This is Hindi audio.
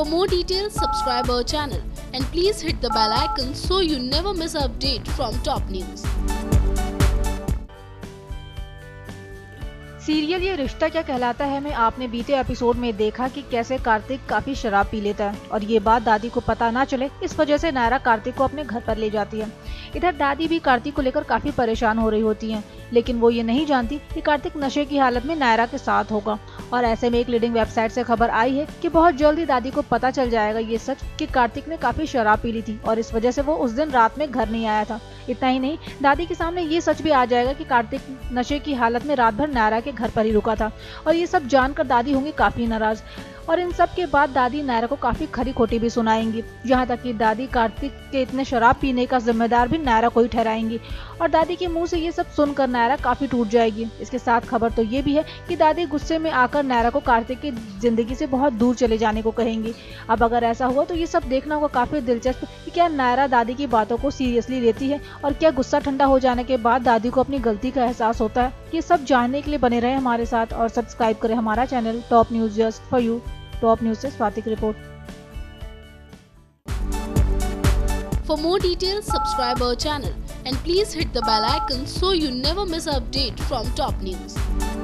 For more details, subscribe our channel and please hit the bell icon so you never miss an update from top news. Serial Yeh Rishta Kya कहलाता है मैं आपने बीते एपिसोड में देखा कि कैसे कार्तिक काफी शराब पी लेता है और ये बात दादी को पता ना चले इस वजह से नायरा कार्तिक को अपने घर पर ले जाती है इधर दादी भी कार्तिक को लेकर काफी परेशान हो रही होती हैं लेकिन वो ये नहीं जानती कि कार्तिक नशे की हालत में नायरा के साथ होगा और ऐसे में एक लीडिंग वेबसाइट से खबर आई है कि बहुत जल्दी दादी को पता चल जाएगा ये सच कि कार्तिक ने काफी शराब पी ली थी और इस वजह से वो उस दिन रात में घर नहीं आया था इतना ही नहीं दादी के सामने ये सच भी आ जाएगा कि कार्तिक नशे की हालत में रात भर नायरा के घर पर ही रुका था और ये सब जानकर दादी होंगी काफी नाराज और इन सब के बाद दादी नायरा को काफी खरी खोटी भी सुनाएंगी यहाँ तक कि दादी कार्तिक के इतने शराब पीने का जिम्मेदार भी नायरा को ही ठहराएंगी और दादी के मुंह से ये सब सुनकर नायरा काफी टूट जाएगी इसके साथ खबर तो ये भी है कि दादी गुस्से में आकर नायरा को कार्तिक की जिंदगी से बहुत दूर चले जाने को कहेंगी अब अगर ऐसा हुआ तो ये सब देखना होगा काफी दिलचस्प कि क्या नायरा दादी की बातों को सीरियसली लेती है और क्या गुस्सा ठंडा हो जाने के बाद दादी को अपनी गलती का एहसास होता है ये सब जानने के लिए बने रहे हमारे साथ और सब्सक्राइब करें हमारा channel top news just for you Top News से स्वाति की रिपोर्ट। For more details, subscribe our channel and please hit the bell icon so you never miss an update from Top News.